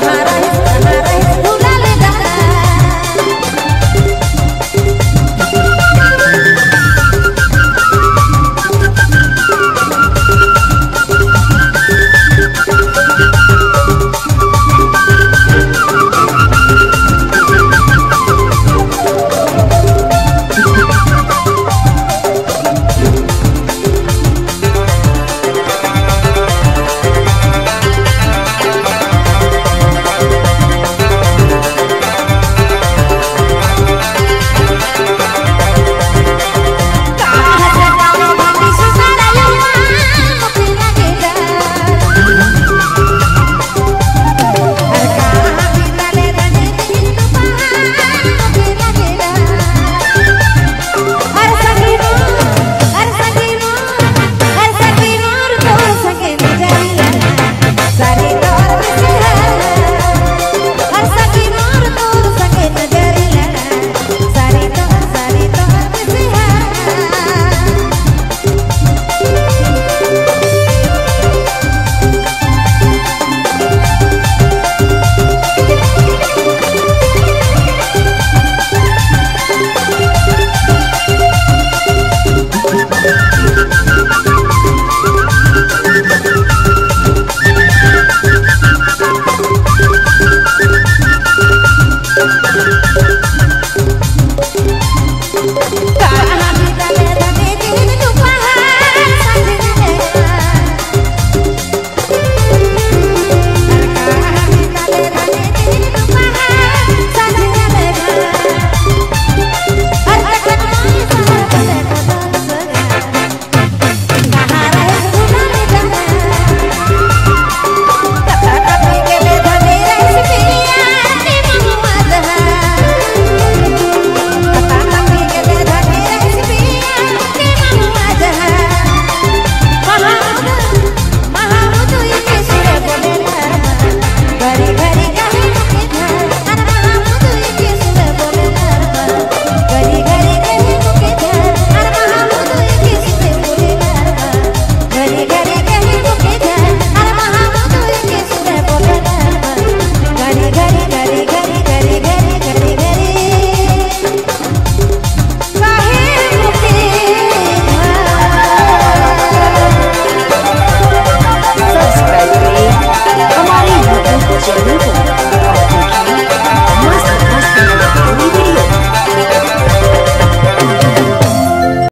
Sahara.